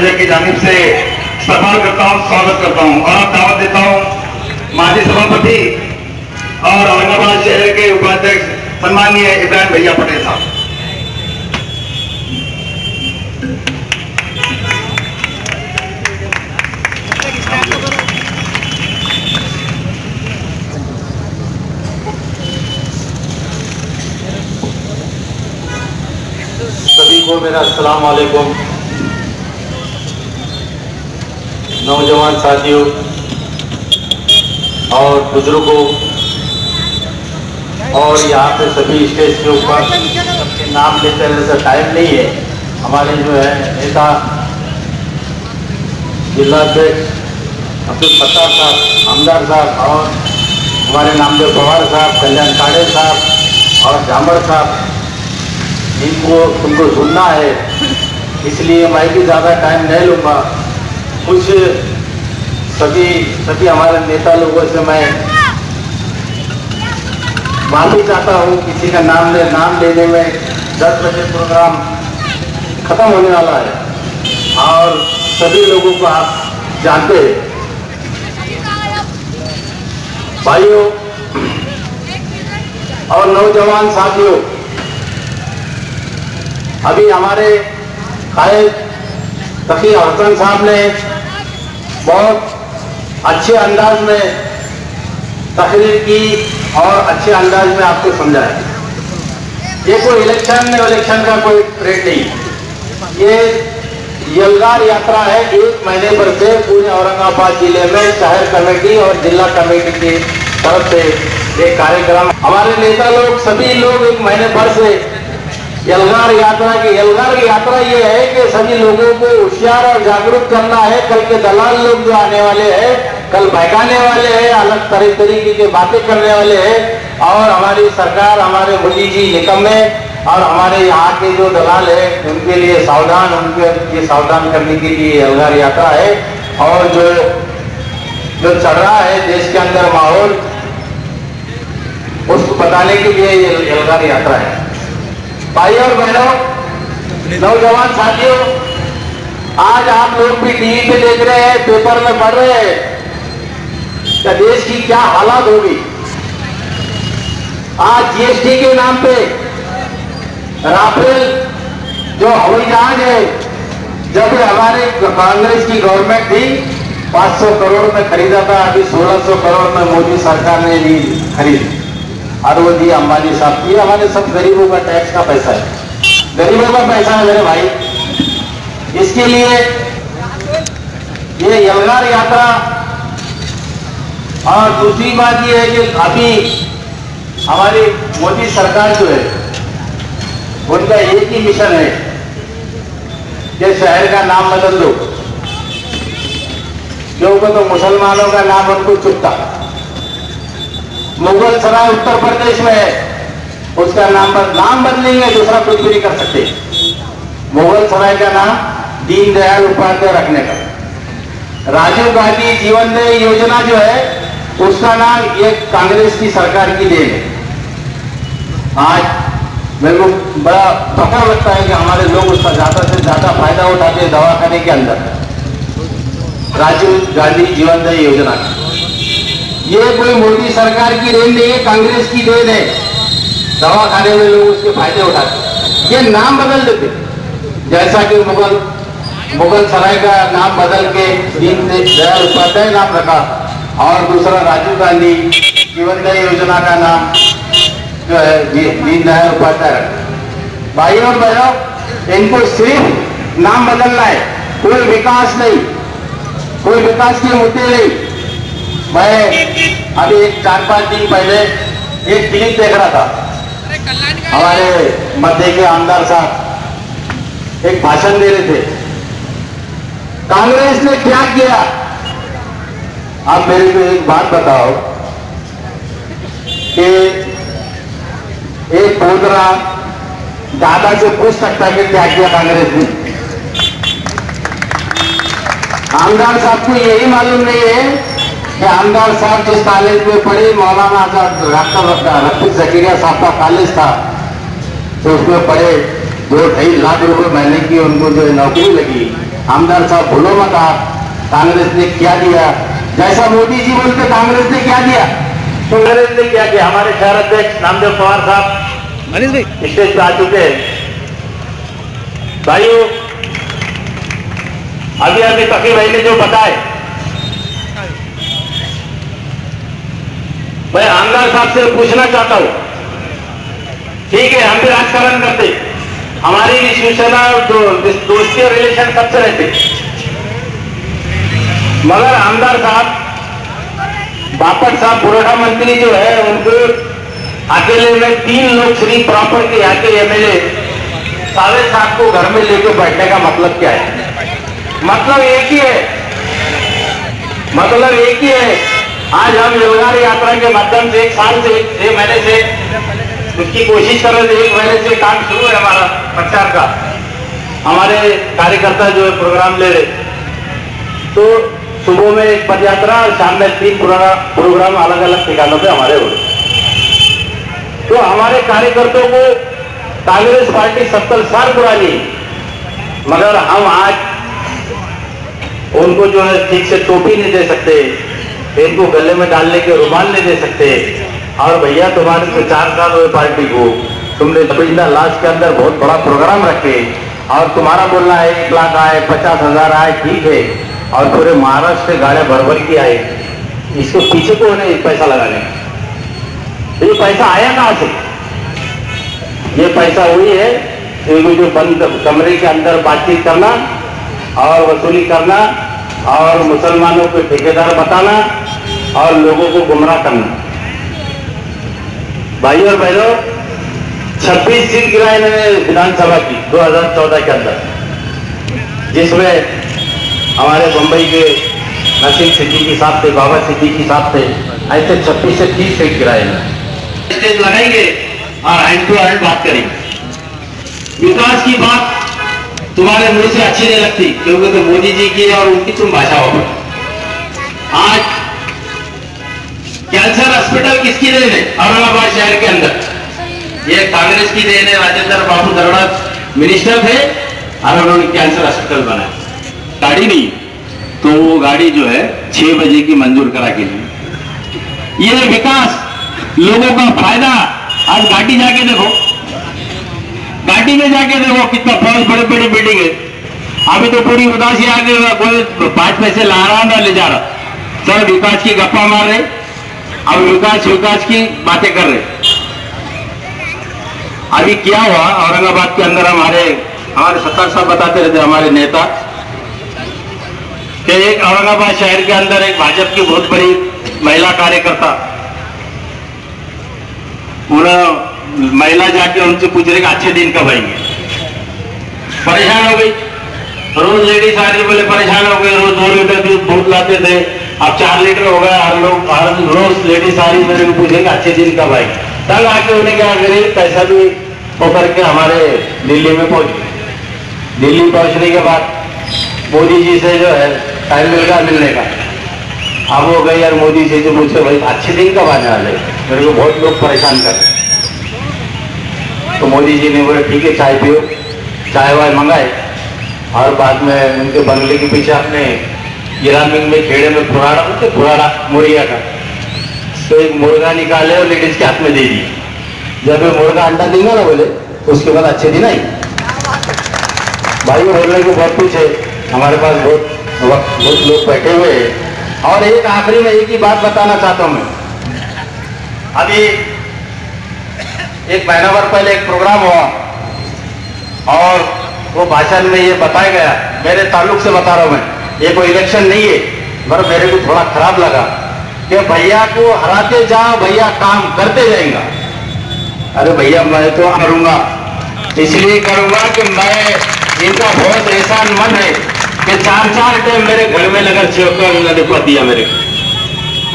विजय की जानी से सफल करता हूँ, स्वागत करता हूँ। और दावत देता हूँ, माजी सभापति और औरंगाबाद शहर के उपाध्यक्ष सम्मानीय इब्राहिम भैया पटेल साहब। सभी को मेरा असलकुम नौजवान साथियों और बुज़ुर्गों और यहाँ पे सभी स्टेज के ऊपर सबके नाम लेते रहने से टाइम नहीं है। हमारे जो है नेता जिलाध्यक्ष अब्दुल सत्तार साहब, आमदार साहब और हमारे नामदेव पवार साहब, कल्याण काड़े साहब और जामर साहब इनको तुमको सुनना है, इसलिए मैं भी ज़्यादा टाइम नहीं लूँगा। कुछ सभी सभी हमारे नेता लोगों से मैं माफ़ी चाहता हूँ, किसी का नाम ले, नाम लेने में दस बजे प्रोग्राम खत्म होने वाला है। और सभी लोगों को आप जानते हैं। भाइयों और नौजवान साथियों, अभी हमारे कायद तकी हसन साहब ने बहुत अच्छे अंदाज में तकरीर की और अच्छे अंदाज में आपको समझाया ये कोई इलेक्शन इलेक्शन का कोई ट्रेड नहीं ये यलगार यात्रा है एक महीने भर से पूरे औरंगाबाद ज़िले में, शहर कमेटी और जिला कमेटी की तरफ़ से एक कार्यक्रम। हमारे नेता लोग, सभी लोग एक महीने भर से यलगार यात्रा की, यलगार यात्रा ये है कि सभी लोगों को होशियार और जागरूक करना है। कल के दलाल लोग जो आने वाले हैं, कल बहकाने वाले हैं, अलग तरह तरीके की बातें करने वाले हैं। और हमारी सरकार, हमारे मोदी जी निकम्मे और हमारे यहाँ के जो दलाल है, उनके लिए सावधान, उनके ये सावधान करने के लिए यलगार यात्रा है। और जो जो चल रहा है देश के अंदर माहौल उसको बताने के लिए ये यलगार यात्रा है। भाई और बहनों, नौजवान साथियों, आज आप लोग भी टीवी पे देख रहे हैं, पेपर में पढ़ रहे हैं कि देश की क्या हालात होगी? आज जीएसटी के नाम पे राफेल जो हवाई जहाज़ है, जब हमारे कांग्रेस की गवर्नमेंट थी 500 करोड़ में खरीदा था, अभी 1600 करोड़ में मोदी सरकार ने भी खरीदी। और वो अंबानी साहब, ये हमारे सब गरीबों का टैक्स का पैसा है। गरीबों का पैसा है मेरे भाई। इसके लिए ये यलगार यात्रा और दूसरी बात ये है कि अभी हमारी मोदी सरकार जो है, उनका एक ही मिशन है कि शहर का नाम बदल दो। क्योंकि तो मुसलमानों का नाम उनको चुपता। मुगल सराय उत्तर प्रदेश में। है उसका नाम बद, नाम बदलेंगे दूसरा कुछ भी नहीं कर सकते। मुगल सराय का नाम दीनदयाल उपाध्याय रखने का। राजीव गांधी जीवन दय योजना जो है उसका नाम ये कांग्रेस की सरकार की देन है। आज मेरे को बड़ा फखर लगता है कि हमारे लोग उसका ज़्यादा से ज़्यादा फ़ायदा उठाते हैं दवाखाने के अंदर। राजीव गांधी जीवन दय योजना। का ये कोई मोदी सरकार की देन नहीं है, कांग्रेस की देन है। दवा खाने में लोग उसके फ़ायदे उठाते ये नाम बदल देते जैसा कि मुगल मुगल सराय का नाम बदल के दीन दयाल उपाध्याय नाम रखा। और दूसरा राजीव गांधी जीवन दय योजना का नाम जो है, दीन दयाल उपाध्याय रखा। भाई और बहनों, इनको सिर्फ़ नाम बदलना है। कोई विकास नहीं। कोई विकास के मुद्दे नहीं। मैं अभी एक चार पाँच दिन पहले एक क्लिप देख रहा था। हमारे मध्य के आमदार साहब एक भाषण दे रहे थे। कांग्रेस ने क्या किया? आप मेरे को एक बात बताओ कि एक पोतरा दादा से पूछ सकता है कि क्या किया कांग्रेस ने? आमदार साहब को यही मालूम नहीं है आमदार साहब जिस कॉलेज में पढ़े मौलाना आज़ाद डॉक्टर रफीक जकीरिया साहब का कॉलेज था तो उसमें पढ़े दो ढाई लाख रुपए महीने की उनको जो नौकरी लगी। आमदार साहब भूलो मत आप कांग्रेस ने क्या दिया? जैसा मोदी जी बोलते कांग्रेस ने क्या दिया? तो ने क्या किया? हमारे शहर अध्यक्ष नामदेव पवार साहब मनीष भाई। स्टेज पे आ चुके हैं। भाइयों अभी अभी तकी भाई ने जो बताए मैं आमदार साहब से पूछना चाहता हूँ। ठीक है हम भी राजकारण करते। हमारी शिवसेना दो, दोस्ती और रिलेशन सबसे रहते? मगर आमदार साहब बापट साहब पुरखा मंत्री जो है उनको अकेले में तीन लोग श्री प्रॉपर के यहाँ के एमएलए साढ़े सात को घर में लेके बैठने का मतलब क्या है? मतलब एक ही है। मतलब एक ही है। आज हम योगार यात्रा के माध्यम से, एक साल से एक महीने से, उसकी कोशिश कर रहे थे, एक महीने से काम शुरू है हमारा प्रचार का। हमारे कार्यकर्ता जो प्रोग्राम ले रहे। तो सुबह में एक पद यात्रा और शाम में तीन प्रोग्राम अलग अलग ठिकानों पे हमारे हो तो हमारे कार्यकर्ताओं को कांग्रेस पार्टी सत्तर साल पुरानी। मगर हम आज उनको जो है ठीक से टोपी नहीं दे सकते। इनको गले में डालने के रुमाल नहीं दे सकते और भैया, तुम्हारे तो चार साल हुए पार्टी को। तुमने पिछला लास्ट के अंदर बहुत बड़ा प्रोग्राम रखे, और तुम्हारा बोलना है, एक लाख आए, पचास हज़ार आए, ठीक है, और पूरे महाराष्ट्र से गाड़ियाँ भर भर की आए। इसको पीछे को नहीं पैसा लगाने? तो ये पैसा आया कहाँ से? ये पैसा हुई है जो बंद कमरे के अंदर बातचीत करना, और वसूली करना और मुसलमानों को ठेकेदार बताना और लोगों को गुमराह करना। भाई और बहनों 26 सीट गिराए इन्होंने विधानसभा की 2014 के अंदर, जिसमें हमारे मुंबई के नसीम सिद्दीकी साहब थे, बाबा सिद्दीकी साहब थे ऐसे 26 से 30 सीट गिराए स्टेज लगाएँगे और हैंड टू हैंड बात करेंगे। विकास की बात तुम्हारे मुँह से अच्छी नहीं लगती, क्योंकि तो मोदी जी की और उनकी तुम भाषा हो आज कैंसर हॉस्पिटल किसकी देन है? औरंगाबाद शहर के अंदर। ये कांग्रेस की देन है, राजेंद्र बाबू दरोड़ा मिनिस्टर थे, और उन्होंने कैंसर हॉस्पिटल बनाया। गाड़ी नहीं तो वो गाड़ी जो है, छह बजे की मंजूर करा के लिए। ये विकास, लोगों का फ़ायदा। आज घाटी जाके देखो। घाटी में जाके देखो कितना बहुत बड़े बड़ी बिल्डिंग है। अभी तो पूरी उदासी आ गई कोई पाँच पैसे ला रहा ना ले जा रहा। चलो विकास की गप्पा मार रहे। अब विकास विकास की बातें कर रहे। अभी क्या हुआ, औरंगाबाद के अंदर हमारे हमारे सत्तार साहब बताते रहते हमारे नेता, कि एक औरंगाबाद शहर के अंदर एक भाजपा की बहुत बड़ी महिला कार्यकर्ता उन्हें महिला जाके उनसे पूछ रही अच्छे दिन कब आएँगे? परेशान हो गई। रोज लेडीज़ आ रही बोले परेशान हो गए, रोज दो लीटर दूध दूध लाते थे। अब चार लीटर हो गया, हर लोग, हर रोज लेडीज़ आ रही मेरे को पूछेंगे अच्छे दिन कब आएँगे? तब आके उन्हें क्या करे पैसा भी होकर के हमारे दिल्ली में पहुँच गए। दिल्ली पहुँचने के बाद मोदी जी से जो है, टाइम मिल गया मिलने का। अब वो गई यार मोदी जी से पूछे, भाई, अच्छे दिन कब आने वाले मेरे को बहुत लोग परेशान कर रहे। तो मोदी जी ने बोले, ठीक है, चाय पियो। चाय वाय मंगाए और बाद में उनके बंगले के पीछे अपने ग्रामीण में, खेड़े में फुराड़ा, बोलते फुराड़ा मुर्गिया का। तो एक मुर्गा निकाले और लेडीज़ के हाथ में दे दिए जब ये मुर्गा अंडा देगा ना बोले तो उसके बाद अच्छे दिन आई भाई बोलने को बहुत कुछ है। हमारे पास बहुत बहुत लोग बैठे हुए हैं। और एक आखिरी में एक ही बात बताना चाहता हूँ मैं। अभी एक महीना भर पहले एक प्रोग्राम हुआ। और वो भाषण में ये बताया गया, मेरे ताल्लुक से बता रहा हूँ मैं, ये कोई इलेक्शन नहीं है, पर मेरे को थोड़ा खराब लगा कि भैया को हराते जाओ भैया काम करते जाएगा। अरे भैया, मैं तो करूँगा इसलिए करूँगा कि मैं इनका बहुत एहसान मन है कि चार चार टाइम मेरे घर में लगा चौकर उन्होंने दिया मेरे को।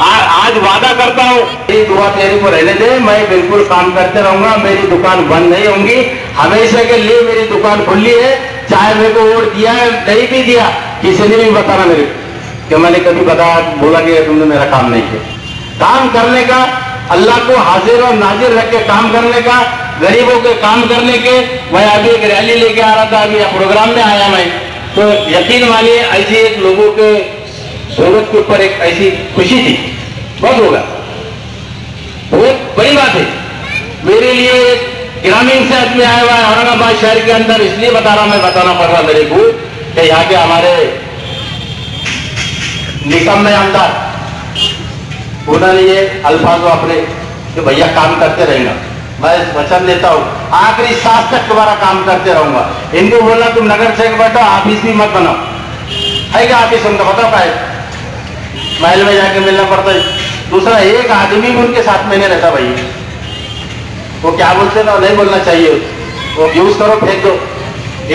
आ- आज वादा करता हूँ। मेरी दुआ तेरी को रहने दे, मैं बिल्कुल काम करते रहूँगा, मेरी दुकान बंद नहीं होंगी। हमेशा के लिए मेरी दुकान खुली है, चाहे मेरे को वोट दिया है, नहीं भी दिया, किसी ने भी बताना मेरे को। मैंने कभी बताया बोला कि तुमने मेरा काम नहीं किया? काम करने का, अल्लाह को हाजिर और नाजिर रख के काम करने का, गरीबों के काम करने के, मैं अभी एक रैली लेके आ रहा था, अभी प्रोग्राम में आया मैं। तो यकीन मानिए, ऐसी एक लोगों के गोरख के ऊपर एक ऐसी खुशी थी। बहुत होगा। बहुत बड़ी बात है। मेरे लिए ग्रामीण से आदमी आया हुआ है, औरंगाबाद शहर के अंदर, इसलिए बता रहा मैं बताना पड़ रहा मेरे को कि यहाँ के हमारे निकम में आमदार, उन्होंने ये अल्फाज अपने कि भैया काम करते रहेगा। मैं वचन देता हूँ, आखिरी सांस तक तुम्हारा काम करते रहूँगा। इनको बोला तुम नगर सेवक बैठो ऑफ़िस भी मत बनाओ है क्या ऑफ़िस उनका बताओ का महल में जाके मिलना पड़ता है। दूसरा, एक आदमी भी उनके साथ में नहीं रहता भाई। वो क्या बोलते ना, नहीं बोलना चाहिए। वो यूज़ करो, फेंक दो।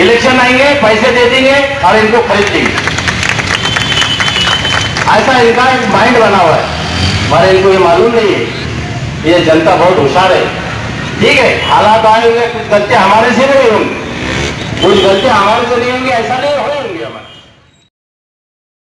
इलेक्शन आएँगे, पैसे दे देंगे और इनको खरीद देंगे। ऐसा इनका एक माइंड बना हुआ है। हमारे इनको ये मालूम नहीं है। ये जनता बहुत होशियार है। ठीक है, हालात आएँगे कुछ गलतियाँ हमारे से नहीं होंगी। कुछ गलतियाँ हमारे से नहीं होंगी, ऐसा नहीं होगा।